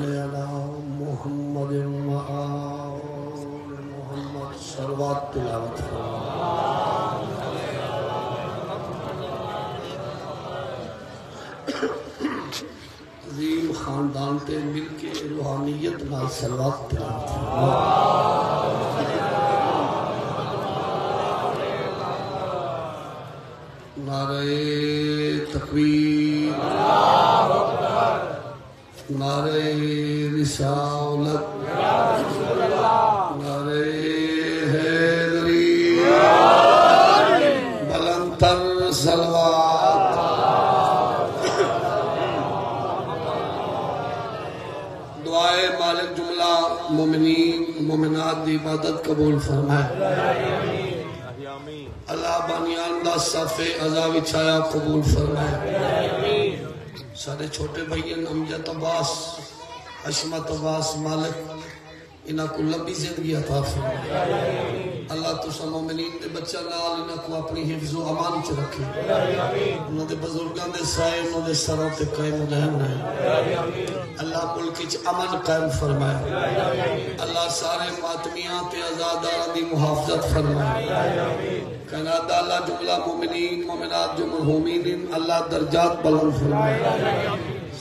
على محمد وآل محمد صلوات تلاوت عظیم خاندان تے مل کے روحانیت نال صلوات تلاوت نعرہ تکبیر۔ نعرہ رسالت نعرہ حیدری۔ بلندر سلوات۔ دعائے مالک جملہ مومنین، مومنات دی عبادت قبول فرمائے۔ اللہ بانیان دا صف عذاب چھایا قبول فرمائے۔ سارے چھوٹے بھائین امجد عباس۔ حشمت عباس مالک، انہاں کو لبی زندگی عطا فرمائے۔ اللہ تو سا مومنین دے بچہ نال انہاں کو اپنی حفظ و امان چ رکھے۔ انہاں دے بزرگاں دے سائے، انہاں دے سروں تے قائم رہن رہے۔ اللہ ملک چ امن قائم فرمائے۔ اللہ سارے ماتمیاں تے آزاداراں دی محافظت فرمائے۔ کہنا دا اللہ جملہ مومنین، مومنات جو مرحومین، اللہ درجات بلند فرمائے۔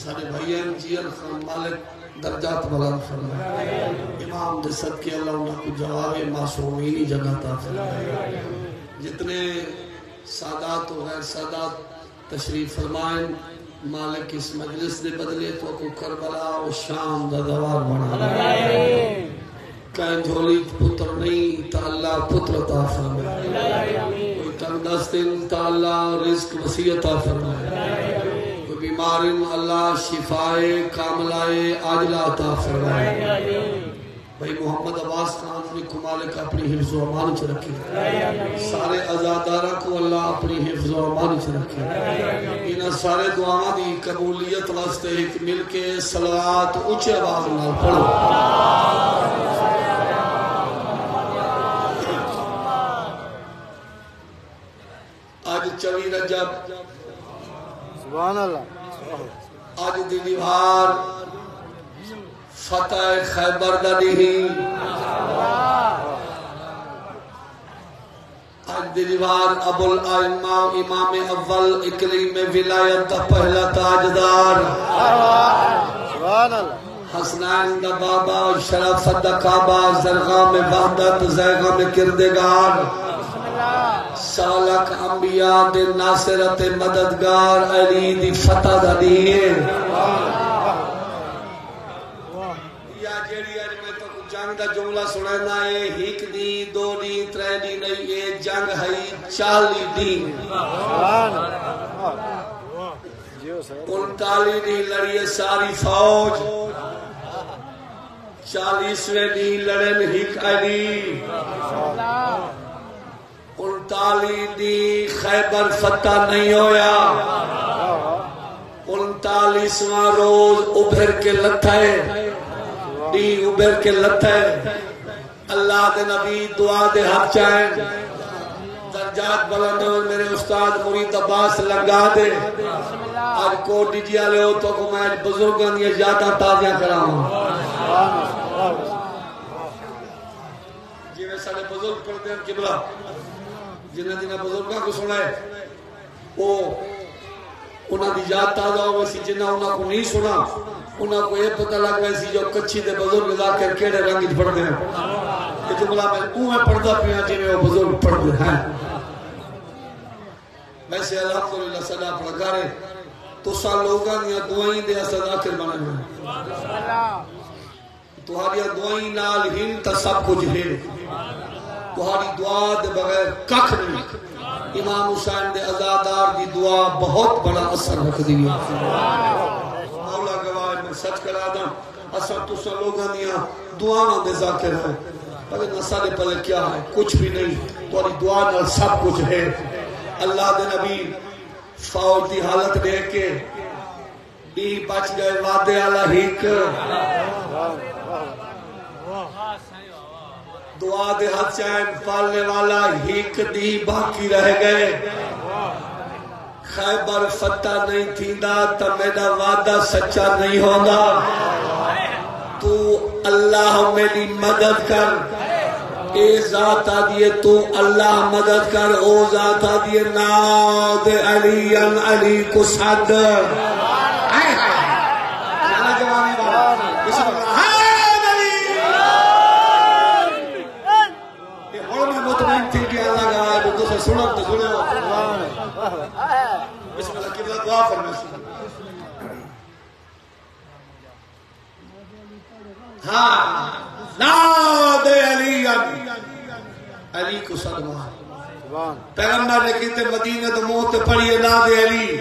سارے بھائیین جیل خان مالک درجات بلند فرمائے۔ امام دے صدقے اللہ انہاں کو جواب معصومینی جگہ تا فرمائے۔ جتنے سادات و غیر سادات تشریف فرمائیں، مالک اس مجلس دے بدلے تو کو کربلا و شام دا دوار بنا کہیں جھولی پتر نہیں، تا اللہ پتر عطا فرمائے۔ کوئی تنگ دستن تا اللہ رزق وسیع عطا فرمائے۔ کوئی بیمارن اللہ شفائے کاملائے عاجلہ عطا فرمائے۔ بھائی محمد عباس خان اپنی کمالک اپنی حفظ و امان چ رکھے۔ سارے ازادارہ کو اللہ اپنی حفظ و امان چ رکھے۔ انہاں سارے دعاواں دی قبولیت واسطے ایک مل کے صلوات اونچے آواز نال پڑھو۔ آج چوی رجب۔ سبحان اللہ۔ آج دی دیوار فتح خیبر دا نہیں آج دی دیوار ابو الائمہ امام اول اکریم ولایت دا پہلا تاجدار سبحان اللہ حسنین دا بابا شرافت دا کعبہ زرغا میں وحدت زیغا میں کردگار سالک انبیاء دے ناصرت مددگار علی دی فتح دا دیئے یا جیڑی اج میں تو جنگ دا جملہ سننا ہے ہک دی، دو دی، ترے دی نہیں یہ جنگ ہے، چالی دی۔ سبحان اللہ جیو سر انتالی دی لڑیے ساری فوج۔ چالیسویں دی لڑن ہک علی۔ انتالی دی خیبر فتح نہیں ہویا۔ انتالیسواں روز ابھر کے لتھے۔ دی ابھر کے لتھے۔ اللہ دے نبی دعا دے حق چاہیں درجات بلند ہو میرے استاد مرید عباس لنگا دے۔ آج کوٹ دیجیا لے ہو تو کو میں بزرگان یہ جاتا تازیاں کرا ہوں جی میں سارے بزرگ پڑھتے ہیں، قبلہ۔ جنہ جنہ بزرگاں کو سنا ہے وہ انہاں دی یاد تازہ ہو ویسی جنہ انہاں کو نہیں سنا انہاں کو یہ پتہ لگ ویسی جو کچھی دے بزرگ ذاکر کیڑے رنگ پڑھ دے یہ جملہ میں اوہ پڑھتا پیا جی میں وہ بزرگ پڑھ دے ہیں ویسے الحمدللہ صدا پڑھا رہے۔ تو سا لوگاں دیا دعائیں دے صدا کر بنا ہوئے تہاڑی دعائیں نال ہن تا سب کچھ ہے۔ تہاڑی دعا دے بغیر ککھ نہیں۔ امام حسین دے ازادار دی دعا بہت بڑا اثر رکھ دی مولا گواہ میں سچ کرا دا اثر تو سا لوگاں دیا دعاواں دے ذاکر ہیں اگر نسالے پلے کیا ہے؟ کچھ بھی نہیں۔ تہاڑی دعا نال سب کچھ ہے۔ اللہ دے نبی فوج دی حالت دیکھ کے بھی بچ گئے وعدے والا ہیک دعا دے ہاتھ چین پالنے والا ہیک دی باقی رہ گئے۔ خیبر فتح نہیں تھیندا تا میرا وعدہ سچا نہیں ہوگا اللہ میری مدد کر۔ اے ذات دیے تو اللہ مدد کر۔ او ذات دیے ناد علی علی کو صد آئے آئے جانا جوانی بابا بسم اللہ حید علی یہ اور میں مطمئن تھی کہ اللہ کا آئے تو سے سنو تو سنو بسم اللہ قبلہ دعا فرمائے ہاں ناد علی. علی کو صدمہ پیغمبر نے کہتے مدینہ تو موت پڑھئے ناد علی.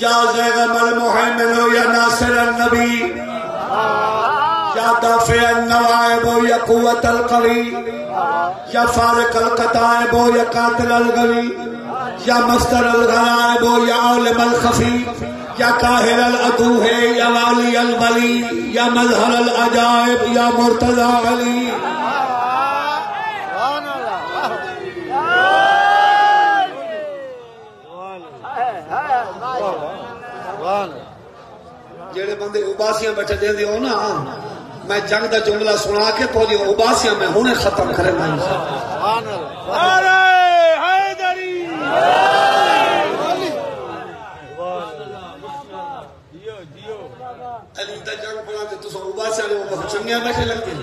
یا زیغم المحمن یا ناصر النبی. یا دافع النوائب یا قوت القوی. یا فارق القطائب یا قاتل الغوی. یا مستر الغلائب یا عالم الخفی. یا قاہر العدو ہے یا والی الولی یا مظہر العجائب یا مرتضی علی۔ سبحان اللہ سبحان جڑے بندے اباسیاں بیٹھے دے دیو نا میں جنگ دا جملہ سنا کے تو دی اباسیاں میں ہونے ختم کرے میں۔ سبحان اللہ نعرہ حیدری علی دا جنگ پڑا تے تسو اباسیاں نے وہ چنگیاں بیٹھے لگتے ہیں۔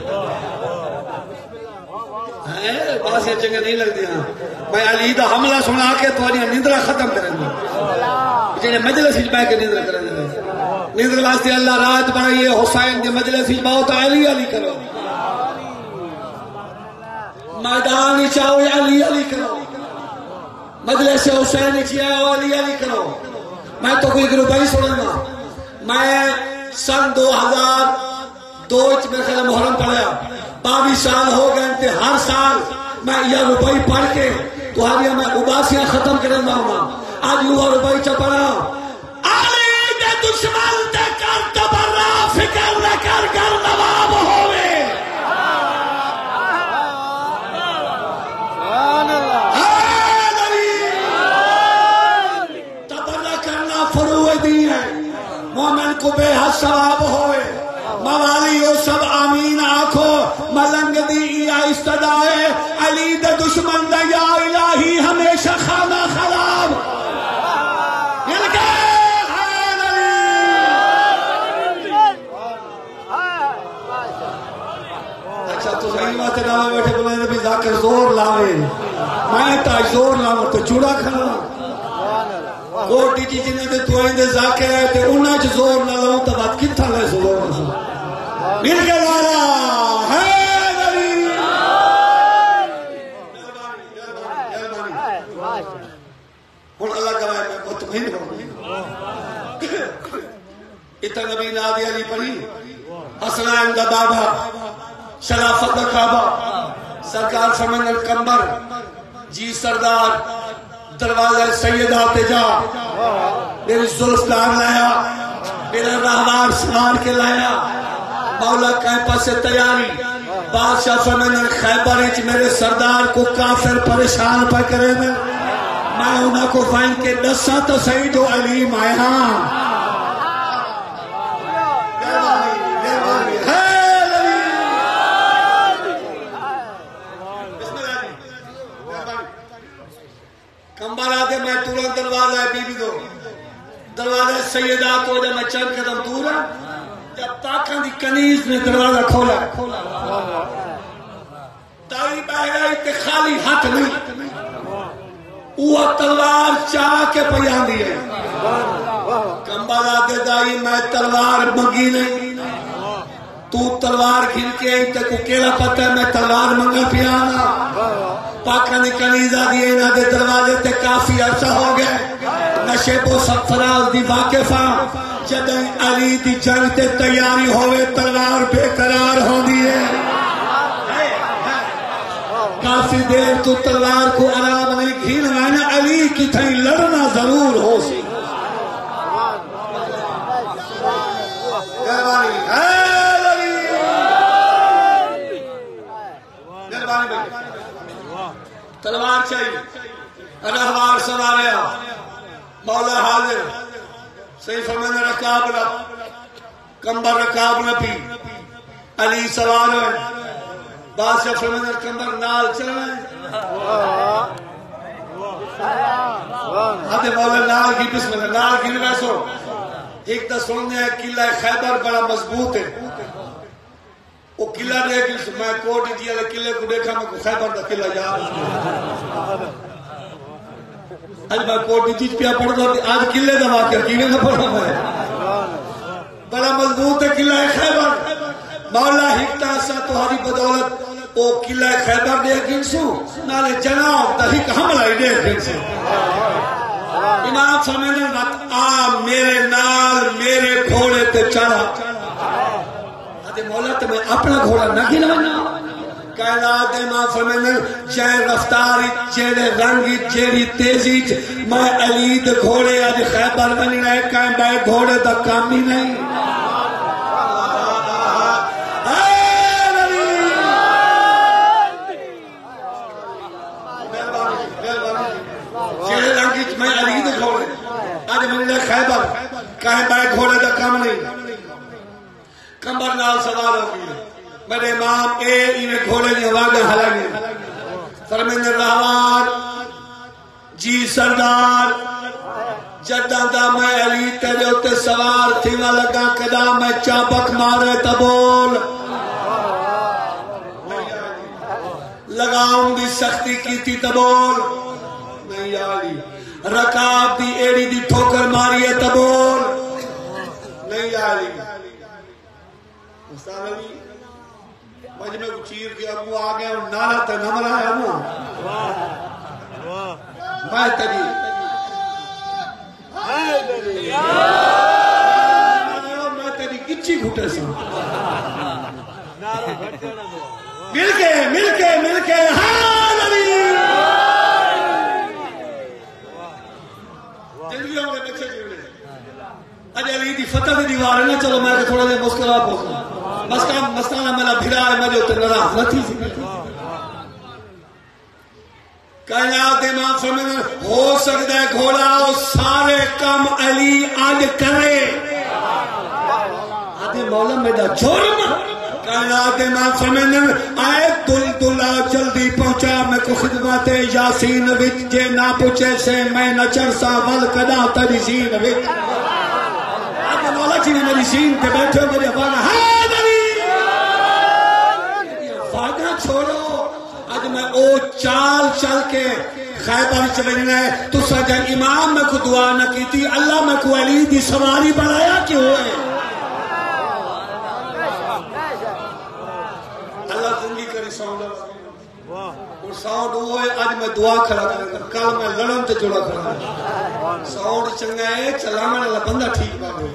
اباسیاں چنگیاں نہیں لگتی ہیں میں علی دا حملہ سنا کے تو دی نیندرہ ختم کریں گے۔ جڑے مجلس وچ بیٹھ کے نیندرہ کریں گے۔ نیندر واسطے اللہ رات بنائیے، حسین دے مجلس وچ باؤ تو علی علی کرو۔ میدان چاہو علی علی کرو۔ مجلس حسین چاہو علی علی کرو۔ میں تو کوئی گروپ نہیں سنوں گا۔ میں سن دو ہزار دو میں خیال محرم پڑھایا۔ باویس سال ہو گئے تے ہر سال میں یہ روپئی پڑھ کے تو ہر میں اباسیاں ختم کریں ہوں آج یہ روپئی پڑھا۔ علی دے دشمن دے کر تبرا، فکر ثواب ہوئے۔ موالی وہ سب آمین آنکھو ملنگ دی یا استدائے علی دے دشمن دا یا الہی ہمیشہ خانہ خراب۔ اچھا، بیٹھے بولے نبی ذاکر زور لاوے۔ میں تا زور لاؤں تو چوڑا کھانا کوٹی جی جنہیں دے تو آئیں دے ذاکر ہے تے انہاں چ زور نہ لاؤں تو بات کتھا لے زور نہ لاؤں مل کے لارا ہے نبی ہن اللہ کا میں مطمئن ہوں۔ اتنا نبی نادی علی پڑھی حسنائن کا بابا، شرافت کا کعبہ، سرکار سمن کمبر جی سردار دروازہ سیدہ پہ جا۔ میری زلفدار لایا میرا رہوار سوار کے لایا۔ مولا کیمپس سے تیاری۔ بادشاہ سمن خیبر اچ میرے سردار کو کافر پریشان پہ کرے میں میں انہوں کو فائن کے دسا تو صحیح جو علیم آئے ہاں کمبر آدھے میں تورن دروازہ ہے بی بی دو۔ دروازہ سیدہ تو ہاں۔ جب میں چند قدم دور ہوں جب پاکن دی کنیز نے دروازہ کھولا۔ کھولا تاری بہرائی تے خالی ہاتھ نہیں۔ وہ تلوار چاہ کے پیان دیئے کمبر آدھے دائی میں تلوار منگی نہیں تو تلوار کھل کے آئی تے کو کیلا پتہ ہے میں تلوار منگا پیانا پاکن دی کنیزہ دیئے نہ دے دروازے تے کافی عرصہ ہو گئے نشے بو سفراز دی واقفہ ہاں۔ جدن علی دی جنگ تے تیاری ہوئے تلوار بے قرار ہو دیئے کافی دیر تو تلوار کو آرام نہیں گھیل میں نے علی کی تھئی لڑنا ضرور ہو سی۔ مہربانی۔ ہے علی۔ مہربانی بھائی۔ تلوار چاہیے۔ رہوار سواریا مولا حاضر، صحیح فرمانا رکاب نہ کمبر رکاب نہ پی علی سوار ہوئے بادشاہ فرمانے کمبر نال چلنا ہے آدھے مولا نال کی بسم اللہ، نال کی نہیں ویسو ایک تا سننے ہے قلعہ خیبر بڑا مضبوط ہے۔ وہ قلعہ دیکھ لی میں کوٹ دیا لے قلعے کو دیکھا، میں کو خیبر دا قلعہ یاد آج میں کوٹ دی پیا پڑھ دو آج قلعے دا واقعہ کینے نہ پڑھا میں؟ بڑا مضبوط ہے، قلعہ خیبر۔ مولا ہکتا سا تمہاری بدولت او قلعہ خیبر دے گنسو نالے جناب دا ہک حملہ ہی دے گنسو امام فرمینے وقت آ، میرے نال، میرے گھوڑے تے چڑھا۔ آدھے مولا تے میں اپنا گھوڑا نہ گلانا کہنا دے ماں فرمینے جائے رفتاری جیڑے رنگی جیڑی تیزی میں علی دے گھوڑے آج خیبر بنی رہے کہیں میں گھوڑے دا کام ہی نہیں۔ میں علی دے گھوڑے۔ آج میں نے خیبر۔ کہیں میں گھوڑے دا کام نہیں۔ کمبر نال سوار ہو گئی میرے امام اے انہیں گھوڑے دی آواز ہلا گئی فرمیندر رحمان جی سردار جدہ دا میں علی تیرے ہوتے سوار تھی نہ لگا کدا میں چاپک مارے تبول لگاؤں دی سختی کی تھی تبول نہیں آلی رکاب دی ایڑی دی ٹھوکر ماری ہے تبول نہیں آلی استاد علی مجھ میں کو چیر کے ابو آگے اور نالا تے نمرا ہے ابو۔ میں تجی میں تیری کچی گھٹے سے مل کے مل کے مل کے۔ ہاں نبی۔ زندگی ہمارے بچے جیونے اجے علی دی فتح دی دیوار ہے نا، چلو میں تھوڑا دیر مسکرا پہنچا مسکرا مسکرا میرا بھرا ہے میں جو تے ناراض نہ تھی۔ سی کائنات امام فرمانے ہو سکتا ہے گھوڑا وہ سارے کم علی آج کرے۔ آدھے مولا میرا جرم۔ کائنات امام فرمانے آئے دل دلا جلدی پہنچا۔ میں کو خدمت یاسین وچ، جے نہ پوچھے سے میں نہ چرسا ول کدا تری سین وچ۔ آدھے مولا جی نے میری سین پہ بیٹھے میرے افانا ہے ہاں نبی فائدہ چھوڑو۔ اج میں او چال چل کے خیبر چلنے ہے تو سجا امام میں کو دعا نہ کی تھی اللہ میں کو علی دی سواری بنایا کیوں ہے؟ اللہ زندگی کرے کری واہ۔ اور ساؤنڈ وہ ہے اج میں دعا کھڑا کرے گا کل میں لڑن تے جڑا کھڑا ساؤنڈ چنگا ہے چلانا والا بندہ ٹھیک بات ہے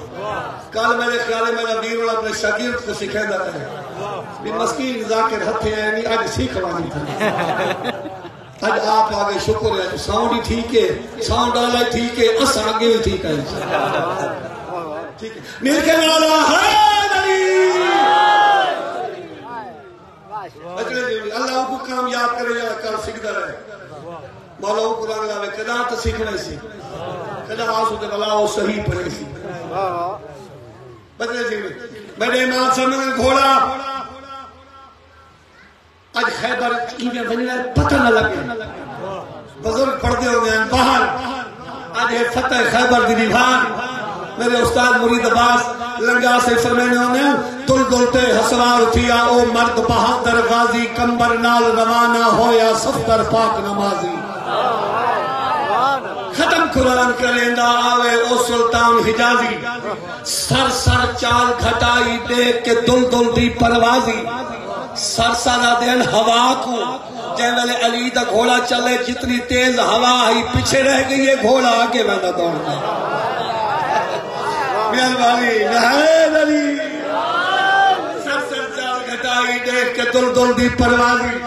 کل میرے خیال ہے میرا ویر والا اپنے شاگرد کو سکھائے ہے بھی مسکین ذاکر ہتھے ہیں نہیں آج سیکھ وانی تھی آج آپ آگے شکر ہے ساؤنڈ ہی ٹھیک ہے ساؤنڈ والا ٹھیک ہے اس آگے بھی ٹھیک ہے ٹھیک ہے مل کے والا ہے نبی اجلے دیوی اللہ کو کامیاب کرے یا کر رہے مولا کو قرآن لاوے کدا تو سیکھنے سی؟ کدا آسو دے بلا وہ صحیح پڑے سی؟ بدلے دیوی جی، میرے امام سمجھنے گھوڑا آج خیبر کیویں بنی ہے پتہ نہ لگے۔ بزرگ پڑھتے ہو گئے باہر۔ آج ہے فتح خیبر دی دیوان میرے استاد مرید عباس لنگا سے فرمینے ہونے تل دلتے حسوار تھیا او مرد بہادر غازی کمبر نال روانہ ہویا سفتر پاک نمازی۔ ختم قرآن کریندہ آوے، او سلطان حجازی۔ سر سر چال گھٹائی دیکھ کے دل دل دی پروازی۔ سر سر دین ہوا کو۔ جن علی دا گھوڑا چلے، جتنی تیز ہوا ہی پیچھے رہ گئی ہے گھوڑا آگے میں نہ دوڑنا مہربانی نہائے علی۔ سر سر چال گھٹائی، دیکھ کے دل دل دی پروازی۔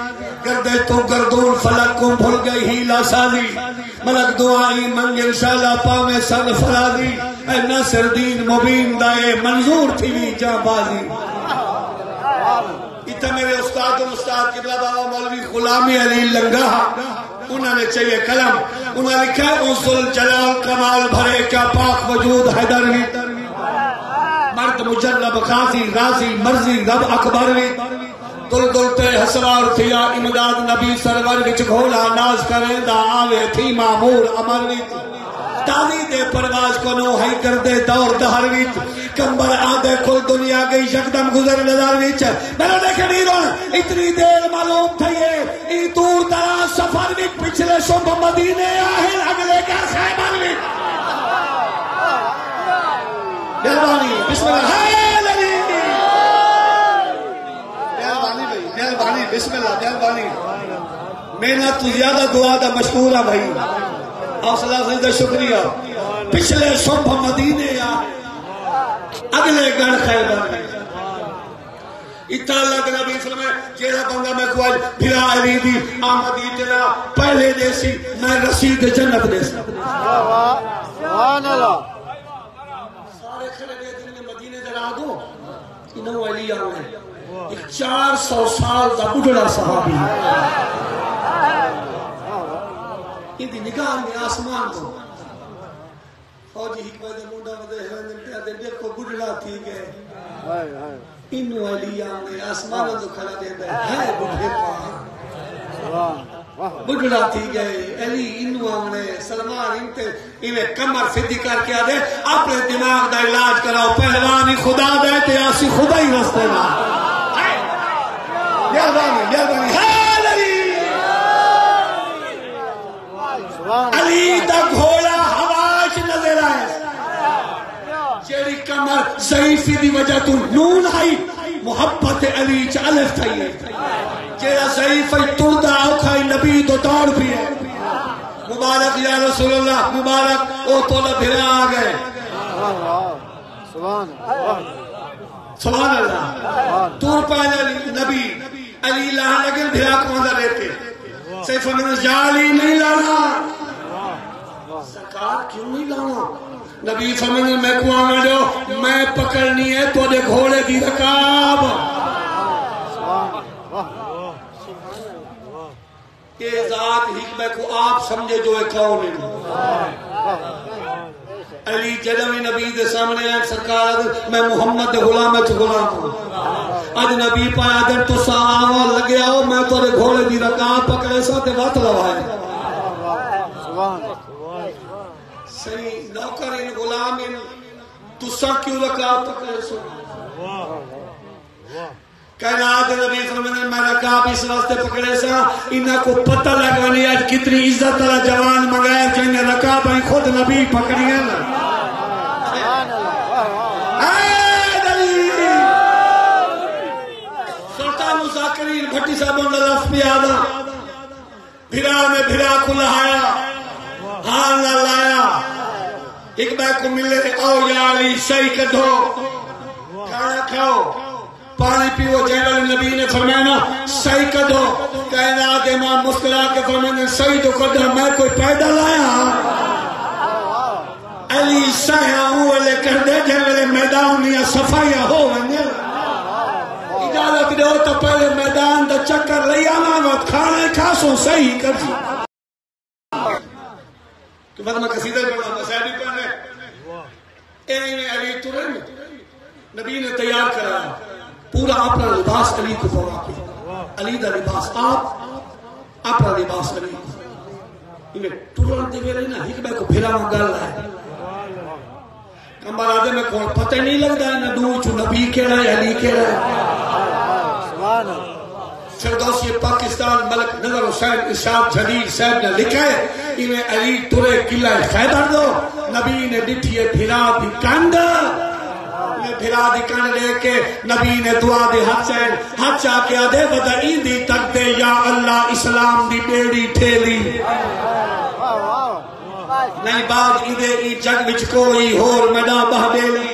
گردے تو گردون، فلک کو بھول گئی ہیلا سازی۔ ملک دعائی منگل شالا پاوے سر فرازی اے ناصر دین مبین دائے، منظور تھی بھی جا بازی۔ اتنا میرے استاد اور استاد قبلہ بابا مولوی غلامی علی لنگا۔ انہوں نے چاہیے قلم۔ انہوں نے لکھا انصل جلال کمال بھرے، کیا پاک وجود حیدر بھی مرد محمد مجرب خاصی غازی مرضی، رب اکبر وی۔ دل دل تے حسرار تھیا، امداد نبی سرور وچ گھولا ناز کریں دا آوے تھی معمور امر وی۔ تالی دے پرواز کو نو ہائی کر دے دور دہر وچ کمبر آدھے کل دنیا گئی، یکدم گزر نظر وچ۔ میرا دیکھے نیرون اتنی دیر معلوم تھا یہ ای دور دراز سفر وچ پچھلے شب مدینے آہل، اگلے کا خیبر وچ۔ مہربانی، بسم اللہ مہربانی بھائی، مہربانی، بسم اللہ، مہربانی۔ محنت تو زیادہ دعا دا مشکور ہے بھائی۔ حوصلہ سے شکریہ۔ پچھلے صبح مدینے یا اگلے گڑ خیبر۔ اتنا اللہ کے نبی صلی اللہ جیڑا بندہ میں کوئی بھرا علی دی آمدی تیرا پہلے دیسی میں رسید جنت دے دیسی سبحان اللہ سارے کھڑے دے دن میں دو انہوں علی آنے ایک چار سو سال دا بڑھڑا صحابی۔ ان دی نگاہ میں آسمان کو۔ فوجی حکمت دے مونڈا ودے ہرن دے پیا دے دیکھو بڑھڑا تھی گئے انہوں علی آنے آسمان تو کھڑا دے دے ہے بڑھے پا۔ سبحان واہ بڑھڑا تھی گئے علی انہوں آنے سلمان انتے انہیں کمر فدی کر کے آدھے اپنے دماغ دا علاج کراؤ پہلوانی خدا دے تے آسی خدا ہی رستے نا مہربانی مہربانی ہے علی علی دا گھوڑا ہواش نظر آئے جیڑی کمر ضعیفی دی وجہ تو نون آئی محبت علی چ الف تھئی ہے جیڑا ضعیف ہے تردا اوکھائی نبی تو دوڑ بھی ہے۔ مبارک یا رسول اللہ مبارک او تو نہ بھرا آ گئے۔ سبحان واہ سبحان اللہ۔ تور پہلے نبی علی لہا لگے بھرا کو اندر رہتے سیف من جالی نہیں لانا۔ سرکار کیوں نہیں لانا؟ نبی فرمانے میں کو آنا جو میں پکڑنی ہے تو دے گھوڑے دی رکاب۔ سبحان واہ یہ ذات حکمت کو آپ سمجھے جو ہے کون ہے؟ علی جدوی نبی دے سامنے آئے، سرکار، میں محمد دے غلام ہے غلام ہوں۔ اج نبی پایا دن تو ساوا لگے آؤ، میں تو دے گھوڑے دی رکاب پکڑے سا تے وقت لوائے۔ صحیح، نوکر ان غلام ان تسا کیوں رکاب پکڑے سو کائنات نبی صلی اللہ علیہ فرمانے میں رکاب اس واسطے پکڑے سا، انہاں کو پتہ لگانی آج کتنی عزت والا جوان منگایا کہ انہیں رکاب ہیں خود نبی پکڑی ہیں نا۔ سبحان اللہ اے دلیل! سلطان مذاکرین بھٹی صاحب نے لفظ بھی آدھا بھرا میں بھرا کو لہایا ہاں نہ لایا۔ ایک بے کو ملے او یا علی صحیح کدھو کھانا کھاؤ۔ پانی پیو جیل نبی نے فرمایا نا صحیح کدھو کائنات امام مسکرا کے فرمایا، صحیح تو کدھو میں کوئی پیدا لایا علی سایہ ہوں والے کر دے جے میرے میدان نیا صفائیہ ہو ونجے اجازت دے تو پہلے میدان دا چکر لئی آنا، وقت کھانا کھاسوں صحیح کر سی کہ بعد میں قصیدہ پڑھا مسائل بھی پڑھنے اے علی ترن نبی نے تیار کرا پورا اپنا لباس علی کو فوراً کیا۔ علی دا لباس آپ، اپنا لباس علی۔ کو انہیں ترن دے گئے نا حکمہ کو پھرا وہ گل ہے۔ کمبر آدھے میں کون پتہ نہیں لگتا ہے، نہ دور چو نبی کہڑا ہے، علی کہڑا ہے۔ سبحان اللہ فردوسی پاکستان ملک نظر حسین ارشاد جلیل صاحب نے لکھا ہے، انہیں علی ترے قلعہ خیبر دو۔ نبی نے ڈٹھیے بھرا دی کند یہ بھرا دی کند لے کے نبی نے دعا دے ہاتھ چین ہاتھ چاہ کے آدھے بدعی دی تک دے یا اللہ اسلام دی بیڑی ٹھیلی۔ واہ واہ نہیں بعد ایدے ای جگ وچ کوئی ہور میڈا بہبیلی۔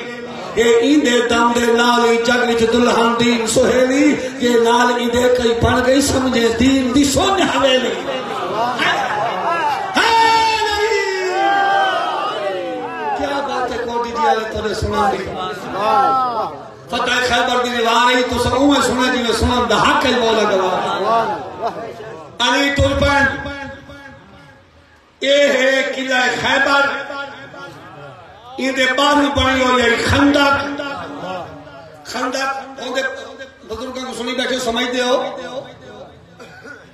اے ایندے دم دے نال ای جگ وچ دلہن دین سہیلی۔ یہ نال ایدے کئی بن گئی سمجھے دین دی سون حویلی۔ کیا بات ہے کوٹی دیا لے تنے سنا دی۔ فتح خیبر دی روایت تو سب اوہ سنا جی میں سنا دا حق ہے مولا گواہ سبحان اللہ علی اے ہے قلعہ خیبر۔ یہ دے باہر بنی ہو جائے خندق۔ خندق ہوندے بزرگوں کو سنی بیٹھے سمجھ دے ہو۔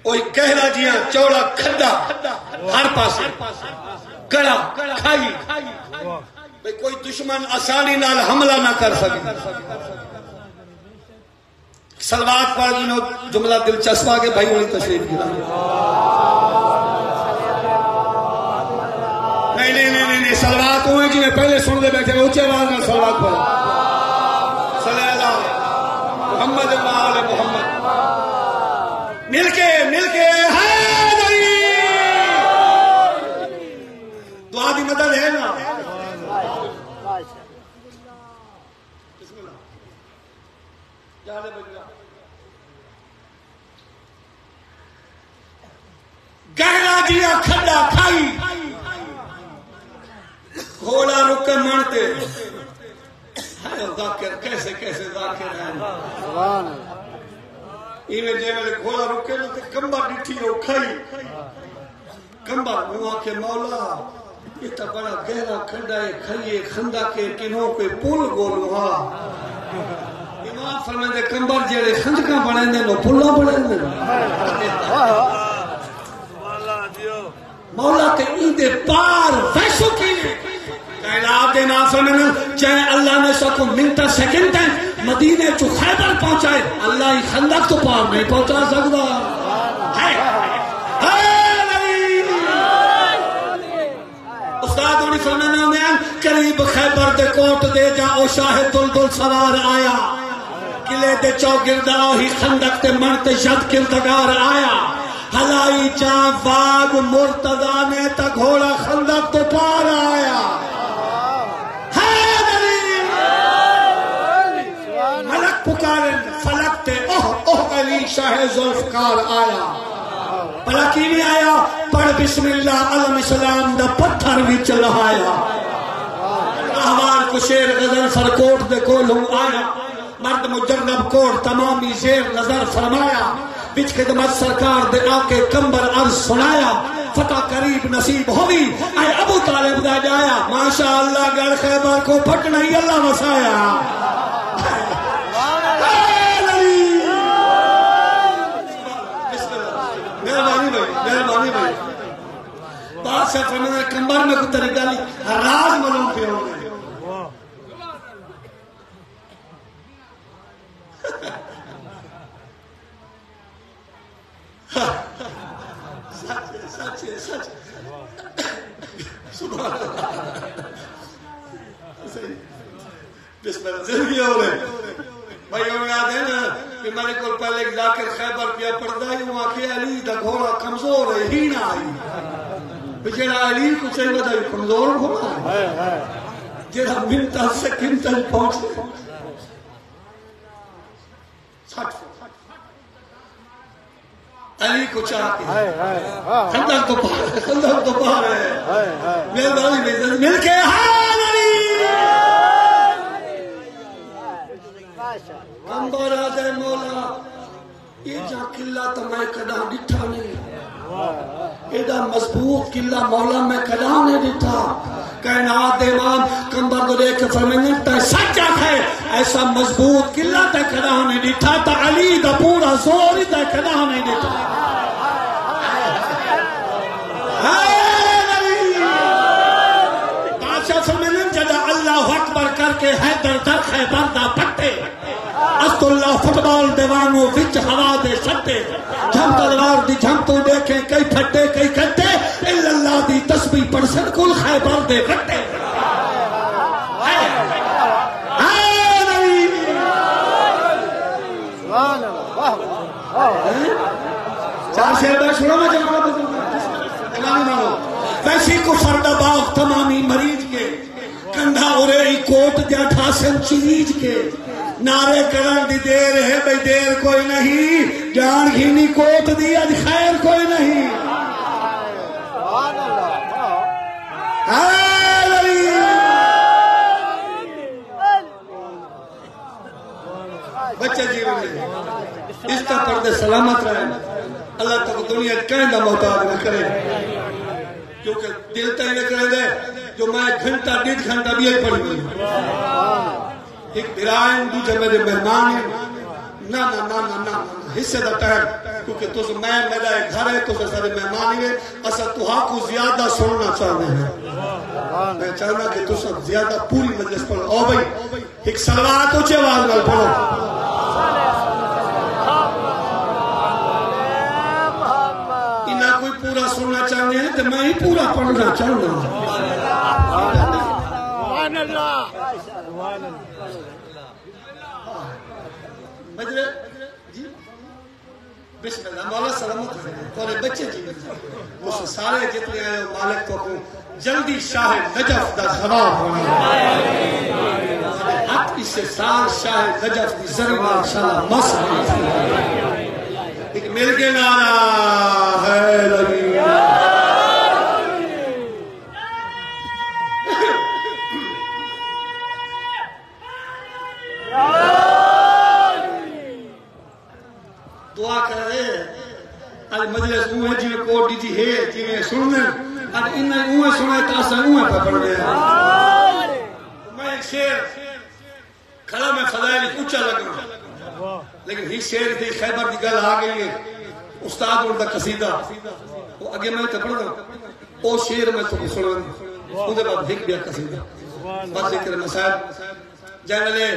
اوہی گہرا جیاں چوڑا کھڈا ہر پاسے۔ گڑا کھائی۔ بھئی کوئی دشمن آسانی نال حملہ نہ کر سکے۔ سلوات پڑھ جنہوں جملہ دلچسپ آگے بھائی انہیں تشریف کی نہیں نہیں نہیں نہیں سلوات ہوئے جنہیں پہلے سن دے بیٹھے اونچے آواز میں سلوات پڑھ صلی اللہ محمد اللہ محمد۔ مل کے مل کے حیدری جی! دعا دی مدد ہے نا۔ گہرا جیا کھڈا کھائی۔ گھوڑا رک کے مانتے ہے ذاکر کیسے کیسے ذاکر ہے سبحان اللہ۔ ایویں جے میں گھوڑا رکے نا تے کمبا ڈٹھی او کھائی۔ کمبا نو کے مولا یہ تو بڑا گہرا کھڈا ہے کھائیے کھندا کے کنوں کوئی پل گولو ہا امام فرمائے کمبر جڑے خندقاں بنے نے نو پلا بنے نے مولا تے این دے پار ویسو کی کائنات دے نام چاہے اللہ نے سکو منتا سیکنڈ ہے مدینے چو خیبر پہنچائے اللہ ہی خندق تو پار نہیں پہنچا سکتا ہے استاد ہونی فرمانا میں قریب خیبر دے کوٹ دے جا او شاہ دل دل سوار آیا قلعے دے چوگردہ ہی خندق تے من شد کردگار آیا۔ ہلائی جا باغ مرتضی نے تا گھوڑا خندق تو پار آیا۔ ہے ملک پکارن فلک تے اوہ اوہ علی شاہ ذوالفقار آیا۔ بلا کی آیا؟ پڑھ بسم اللہ، علم اسلام دا پتھر بھی چلایا۔ احوال کو شیر غزل فرکوٹ دے کولوں آیا۔ مرد مجرب کوٹ تمامی زیر نظر فرمایا بچ خدمت سرکار دے آکے کمبر عرض سنایا فتح قریب نصیب ہوئی اے ابو طالب دا جایا ماشاءاللہ گڑ خیبر کو پھٹنا ہی اللہ وسایا۔ بادشاہ فرمانا کمبر میں کوئی طریقہ نہیں راز معلوم پہ ہو گئے سچ ہے، سچ ہے، سچ سبحان اللہ صحیح۔ بسم اللہ زندگی ہو رہے بھائی ہمیں یاد ہے نا کہ میرے کو پہلے ایک ذاکر خیبر پیا پڑتا ہی وہاں کے علی دا گھوڑا کمزور ہے ہی نہ آئی بچڑا علی کو چاہیے بتا کمزور گھوڑا ہے جڑا منتا سیکنڈ تک پہنچے سٹ علی کو چاہ کے ہائے ہائے ہاں۔ خندق تو پار ہے خندق تو پار ہے۔ مہربانی مل کے ہاں علی۔ کمبر آدھے مولا۔ یہ جا قلعہ تو میں کدا ڈٹھا نہیں۔ ایڈا مضبوط قلعہ مولا میں کدا نہیں ڈٹھا۔ کائنات امام کمبر کو دیکھ کے فرمائیں تے سچ ہے۔ ایسا مضبوط قلعہ تے کدا نہیں ڈٹھا تا علی دا پورا زور ہی تے کدا نہیں ڈٹھا نبی! بادشاہ فرمائیں جدا اللہ اکبر کر کے حیدر در خیبر دا پٹے. است اللہ فٹبال دیوانوں وچ ہوا دے سٹے جھم تلوار دی جھم تو دیکھے کئی پھٹے، کئی کٹے اللہ دی تسبیح پڑھ سن کل خیبر دے کٹے اے نبی سبحان اللہ واہ واہ چار میں ویسی باغ تمامی مریض کے کندھا کوٹ ٹھاسن چیز کے۔ نعرے کرن دی دیر ہے بھئی دیر کوئی نہیں۔ جان گھینی کوٹ دی اج خیر کوئی نہیں۔ سبحان اللہ بچے جیون میں، اس کا پردے سلامت رہے۔ اللہ تک دنیا کہیں دا محتاج نہ کرے۔ کیونکہ دل تک نہ کرے دے جو میں گھنٹہ، ڈیڑھ گھنٹہ بھی ایک پڑھی ہوئی ایک برائن دوجہ میرے مہمان ہیں، نہ نہ نہ نہ نہ، حصے دا ٹائم کیونکہ تو میں میرا ایک گھر ہے تو سارے مہمان ہیں۔ اصلا تو ہاں کو زیادہ سننا چاہتے ہیں۔ میں چاہنا کہ تو سب زیادہ پوری مجلس پڑھو۔ او بھائی، ایک سلوات اچھے آواز نال پڑھو انہاں کوئی پورا سننا ہیں تو میں ہی پورا پڑھنا چاہنا سبحان جی؟ بسم اللہ، مولا سلامت ہے بچے جی۔ اس سارے جتنے آئے مالک کو جلدی شاہ نجف دا جواب ہونا۔ حق اس سے سال شاہ نجف دی ضرور انشاءاللہ مصر۔ ایک مل کے نارا ہے لگی دعا کر رہے ہیں آج مجلس اوہ جی میں کوٹ دیتی ہے جی میں سننے آج انہیں اوہ سنے تاسا اوہ پہ پڑھ رہے ہیں میں ایک شیر کھڑا میں فضائل اونچا لگا لیکن ہی شیر تھی خیبر دی گل آ گئی ہے استاد ان کا قصیدہ وہ اگے میں تے پڑھ رہا او شیر میں تو سنوں ان دے بعد ایک بیا قصیدہ بات ذکر مسائل جنرلے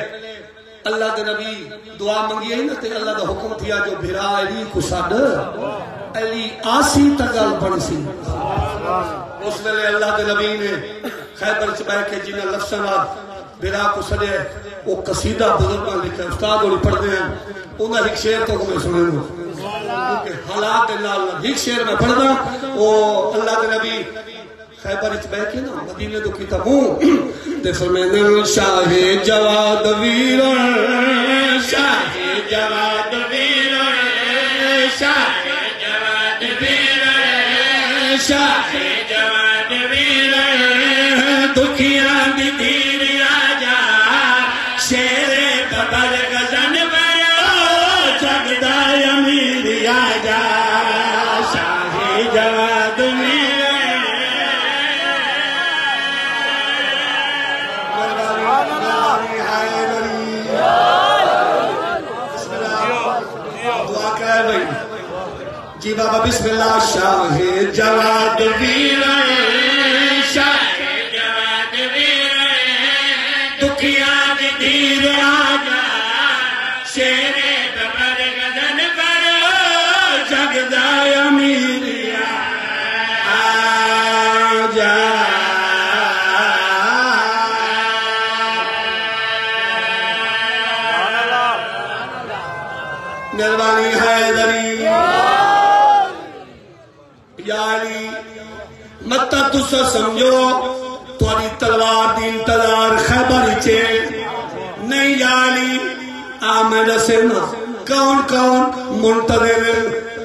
اللہ دے نبی دعا منگی ہے نا، تے اللہ دا حکم تھیا جو بھرا علی کو ساڈ۔ علی آسی تگل بن سی۔ اس ویلے اللہ دے نبی نے خیبر چ بیٹھ کے جنہ لفظاں نال بھرا کو سڈے وہ قصیدہ بزرگاں لکھا استاد ہولی پڑھتے ہیں۔ انہاں ایک شعر تو میں سنے لوں کیونکہ حالات دے نال ایک شعر میں پڑھدا، وہ اللہ دے نبی خیبر اچ بہ کے نا مدینے تو کیتا ہوں تے فرمیندے شاہ جواد ویر شاہ جواد ویر شاہ جواد ویر شاہ جواد ویر دکھیاں دی جی بابا بسم اللہ شاہ جواد ویر شاہ جواد ویر دکھیا دی دیر مت تس سمجھو تھوڑی تلوار دی انتظار خبر چے نہیں یاری، آ میں کون کون منتظر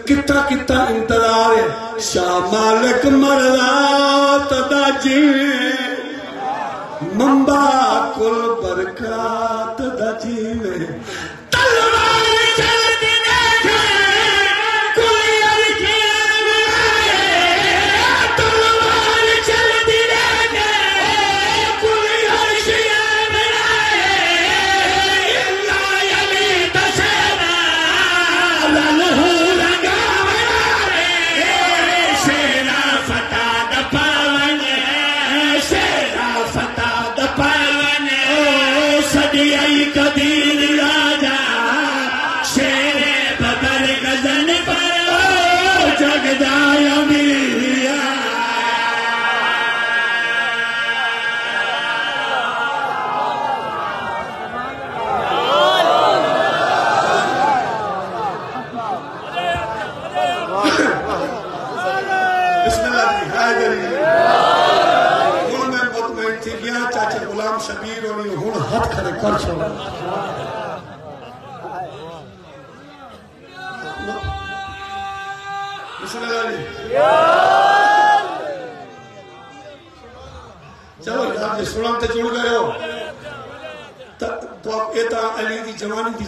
کتا کتا انتظار ہے؟ شاہ مالک مرلا تدا جی ممبا کل برکات دا جیوے تلوار!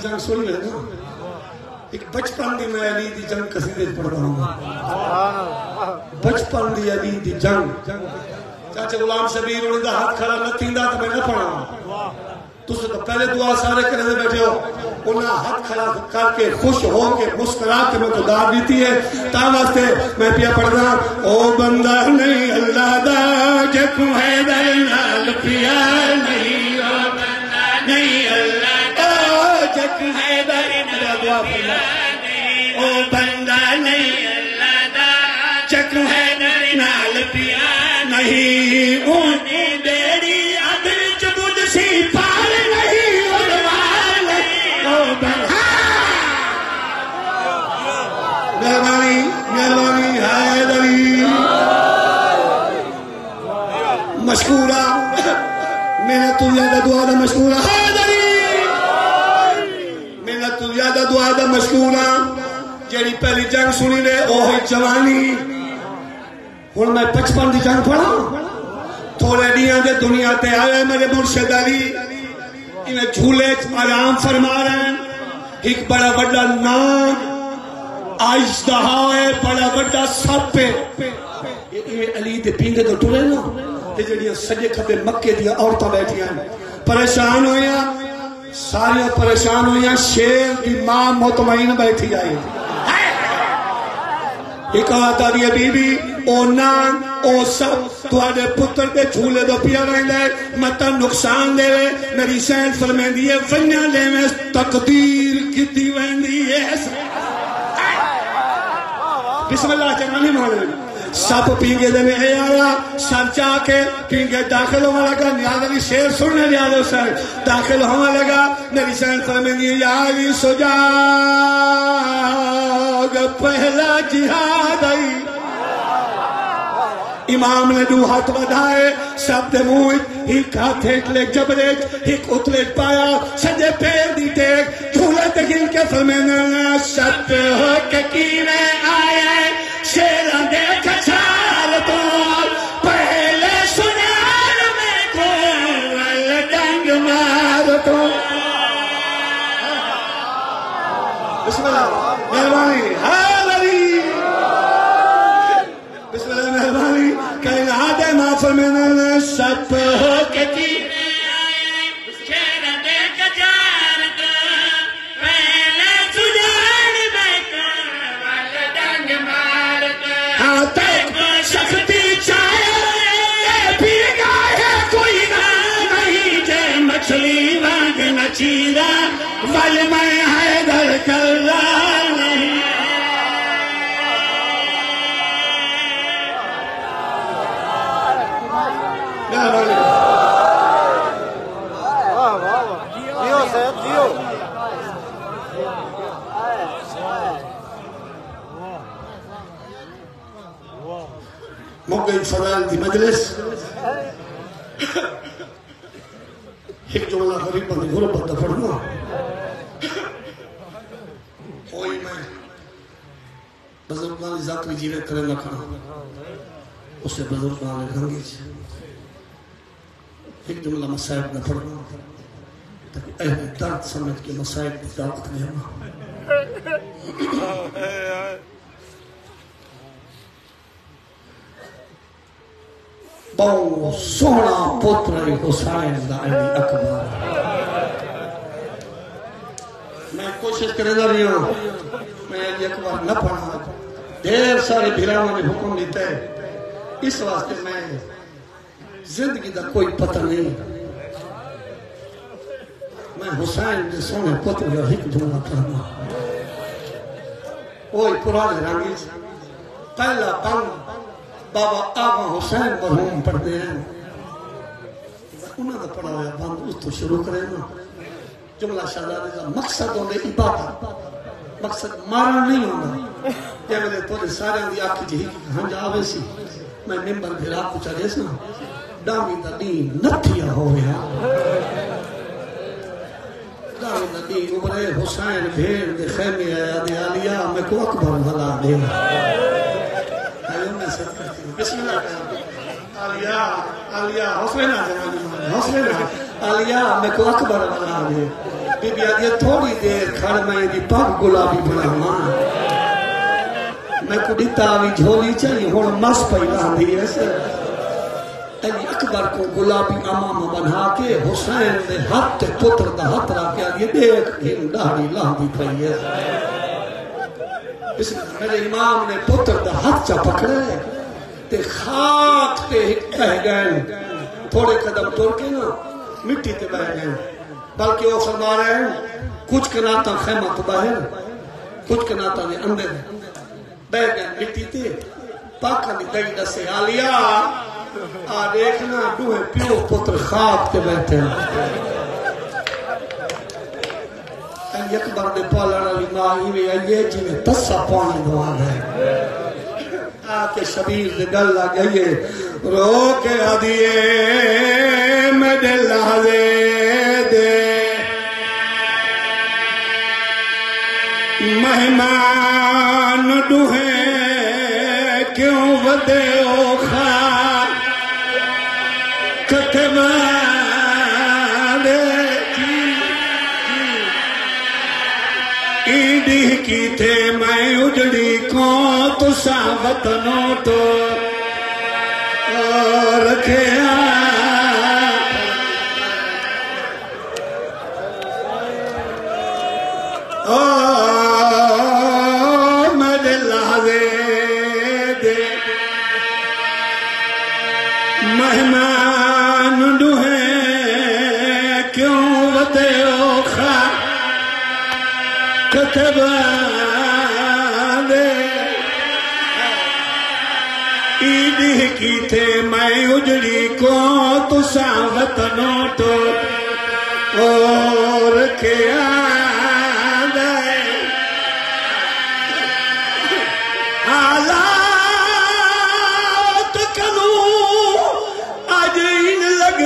جوانی جنگ سن لے نا۔ ایک بچپن دی میں علی دی جنگ قصیدے پڑھ رہا ہوں۔ بچپن دی علی دی جنگ۔ چاچے غلام شبیر انہوں دا ہاتھ کھڑا نہ تھیندا تو میں نہ پڑھا تسے تو پہلے دعا سارے کرنے دے بیٹھے ہو۔ انہاں ہاتھ کھڑا کر کے خوش ہو کے مسکرا کے میں تو دعا دیتی ہے۔ تا واسطے میں پیا پڑھنا، او بندہ نہیں، اللہ دا جکو ہے در نال پیا نہیں ہے در نال او بندہ نہیں اللہ دا چک ہے نال پیا نہیں۔ بیڑی عدل چبود سی پار نہیں اڑوال او بندہ۔ مہربانی مہربانی مشکورہ۔ محنت تو زیادہ دعا دا مشکورہ حیدری محنت تو زیادہ دعا دا مشکورہ جیڑی پہلی جنگ سنی دے او ہوئی جوانی۔ ہن میں پچپن دی جنگ پڑھا تھوڑے دیاں دے دنیا تے آئے میرے مرشد علی۔ انہیں جھولے آرام فرما رہے ہیں۔ ایک بڑا بڑا نام۔ آئشتہ ہاں ہے، بڑا بڑا سپ ہے۔ یہ علی دے پینگے تو ٹرے نا، تے جڑیاں سجے کھبے مکے دیا عورتاں بیٹھیاں پریشان ہویا سارے پریشان ہویا شیر دی ماں مطمئن بیٹھی آئی۔ ایک آتا دی بی بی او نان، او سب، تواڈے پتر دے جھولے دو پیا رہندا ہے متا نقصان دے وے میری سین فرمیندی ہے ونیا لے میں تقدیر کیتی ویندی ہے۔ بسم اللہ چنانی مانے سب پینگے دے میں آیا سب چاہ کے پینگے داخل ہونے لگا، نیاز علی شیر سننے نیاز ہو سر۔ داخل ہونے لگا، نبی سین فرمیندی یا علی سجاگ پہلا جہاد آئی۔ امام نے دو ہاتھ بدھائے، سب دے موت ایک ہاتھ ایک لے جبرے ایک اتلے پایا۔ سجے پیر دی ٹیک جھولے تے کے فرمینا ست ہو کے کینے آئے۔ شیران دے کچھال تو پہلے سنان میں ڈنگ مار تو۔ بسم اللہ۔ مہربانی۔ بسم اللہ، مہربانی۔ کہیں آدھے ما فرمینا سب ہو کے کی۔ جیو صاحب جیو موقع فضائل دی مجلس۔ ایک جملہ غریب بندی غربت دا پڑھنا ہوئی میں بزرگان ذات میں جیوے کرے نہ کھانا اسے بزرگان گھنگی چھ ایک جملہ مسائب نہ پڑھنا تاکہ اہل درد سمجھ کے مسائب کی دعوت لینا بہو سونا پتر حسین دا علی اکبر۔ میں کوشش کرے دا رہی ہوں۔ میں علی اکبر نہ پڑھا دیر سارے بھیراواں نے حکم دیتا ہے۔ اس واسطے میں زندگی دا کوئی پتہ نہیں۔ میں حسین دے سونے پتر دا ایک جملہ پڑھنا اوہ پرانے رنگی پہلا بند بابا آغا حسین مرحوم پڑھتے ہیں۔ انہوں نے پڑھا ہوا بند اس تو شروع کرے نا جملہ شہزادے کا مقصد ہونے عبادت۔ مقصد مارن نہیں ہونا جے میں نے تو سارے دی آنکھ جی ہاں جاوے سی۔ میں نمبر ممبر بھیرا کو چلے سا ڈامی دا دین نتھیا ہو گیا ڈامی دا دین عمرے حسین بھیڑ دے خیمے آیا دے آلیا، میں کو اکبر بھلا دے۔ آئیوں میں سب کرتی ہوں۔ بسم اللہ کہا آلیا آلیا حوصلے نہ زمانے میں حوصلے نہ آلیا، میں کو اکبر بنا دے۔ بی بی آدھی تھوڑی دیر کھڑ میں دی پاک گلابی بنا ماں میں کو دیتا آوی جھولی چاہی ہون مس پہی لاندی ایسے علی اکبر کو گلابی امام بنا کے حسین دے ہاتھ پتر دا ہاتھ رکھ کے آگے دیکھ ہن داڑھی لاندی پئی ہے اس میرے امام نے پتر دا ہاتھ چا پکڑے تے خاک تے ہک کہہ گئے تھوڑے قدم ٹر کے نا مٹی تے بہ گئے بلکہ وہ فرما رہے ہیں کچھ کناتا خیمہ تو باہر کچھ کناتا نے اندر بہ مٹی تے پاکا دی دئی دسے آلیا آ دیکھنا دوہے پیو پتر خواب کے بیٹھے ہیں یک بندے پالن والی ماں ہی آئیے جی میں تسا پانی دعا ہے آ کے شبیر دے گل لگ گئی رو کے آدیے میرے لحظے دے مہمان ڈوہے کیوں ودے او خار کتبہ دے ایڈی کی تھے میں اجڑی کو تو سا وطنوں تو رکھے ایڈی کی تھے میں اجڑی کو تو سا وطنوں تو اور کیا دے حالات کنوں اج ان لگ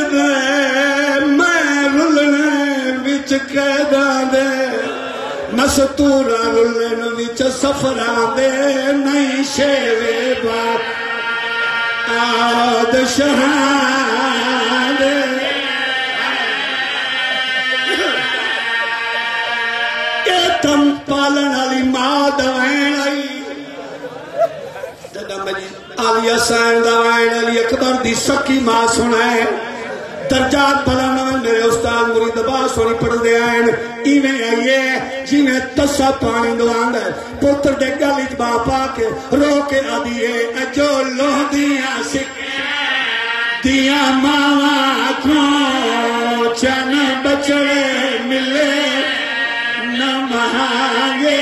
دے تم پالن ماں دوائن آئی جدہ دوائن علی اکبر دی سکی ماں سنائے درجات بلند میرے استاد مرید عباس ہوری پڑھ دے آئین ایویں آئیے جی میں تسا پانی دوان ہے پتر دے گل باپا کے رو کے آدھیے جو لو دیاں سکھ دیا ماما کو چن بچڑے ملے نہ مہانگے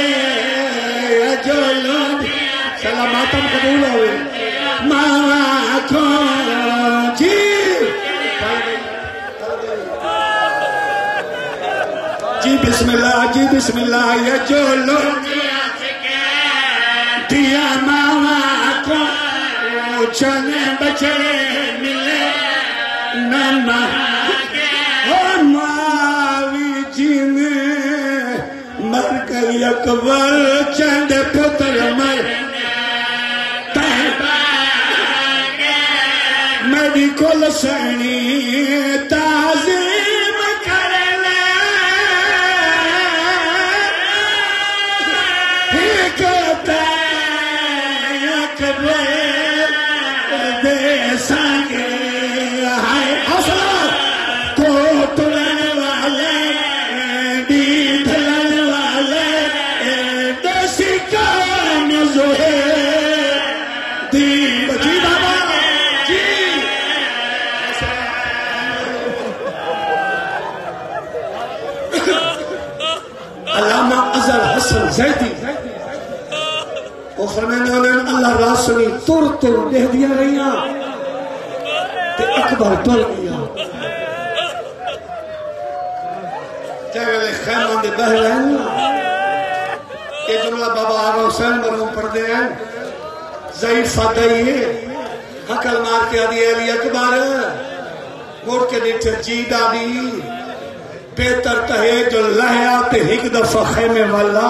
جو لو سلاماتم قبول ہوئے۔ ماما کو جی جی بسم اللہ جی بسم اللہ یہ جو لوگ دیا ماما کو چنے بچڑے ملے نہ ماوی جی نے مر کر اکبر چند پتر مر میری کل سنی انہیں تر تر دے دیا رہیا تے اکبر ٹر گیا۔ جائے خیمان دے بہ رہے ہیں یہ جملہ بابا آگا حسین مرہم پڑھ دے ہیں، ضعیف فاتحی حقل مار کے آدھی علی اکبر۔ مڑ کے نیچے جی دادی بہتر تہے جو لہیا تے ہک دفع خیمے والا۔